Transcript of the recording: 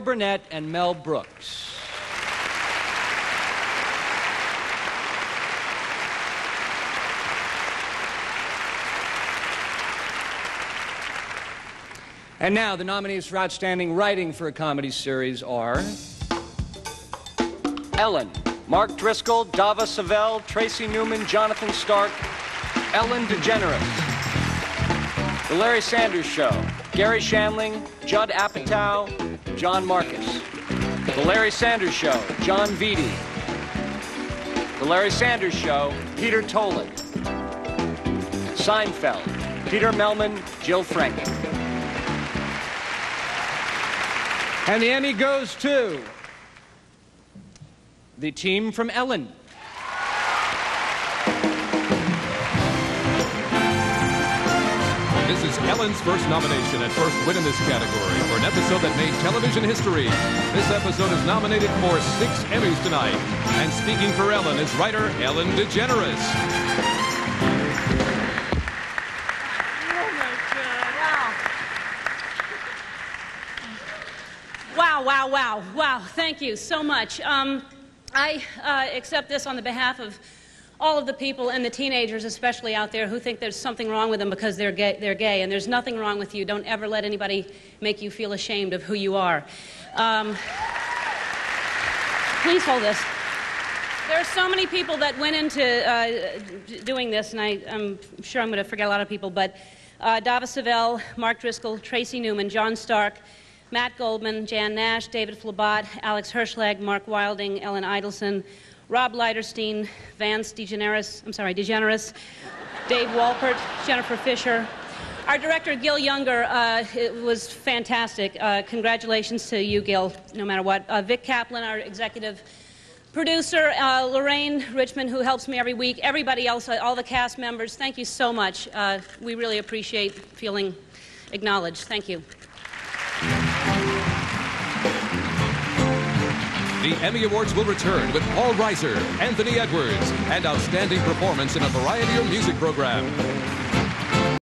Burnett and Mel Brooks. And now, the nominees for Outstanding Writing for a Comedy Series are Ellen, Mark Driscoll, Dava Savel, Tracy Newman, Jonathan Stark, Ellen DeGeneres. The Larry Sanders Show, Garry Shandling, Judd Apatow, John Markus. The Larry Sanders Show, Jon Vitti. The Larry Sanders Show, Peter Tolan. Seinfeld, Peter Mehlman, Jill Frank. And the Emmy goes to the team from Ellen. This is Ellen's first nomination and first win in this category for an episode that made television history. This episode is nominated for six Emmys tonight. And speaking for Ellen is writer Ellen DeGeneres. Wow, wow, wow, wow. Thank you so much. Um, I uh, accept this on the behalf of all of the people and the teenagers, especially out there, who think there's something wrong with them because they're gay, they're gay. And there's nothing wrong with you. Don't ever let anybody make you feel ashamed of who you are. Um, please hold this. There are so many people that went into uh, doing this, and I, am sure I'm going to forget a lot of people, but uh, Dava Savel, Mark Driscoll, Tracy Newman, John Stark, Matt Goldman, Jan Nash, David Flebotte, Alex Herschlag, Mark Wilding, Ellen Idelson, Rob Lotterstein, Vance DeGeneres, I'm sorry, DeGeneres, Dave Walpert, Jennifer Fisher. Our director, Gil Junger, uh, was fantastic. Uh, congratulations to you, Gil, no matter what. Uh, Vic Kaplan, our executive producer, uh, Lorraine Richmond, who helps me every week, everybody else, uh, all the cast members, thank you so much. Uh, we really appreciate feeling acknowledged. Thank you. The Emmy Awards will return with Paul Reiser, Anthony Edwards, and outstanding performance in a variety of music program.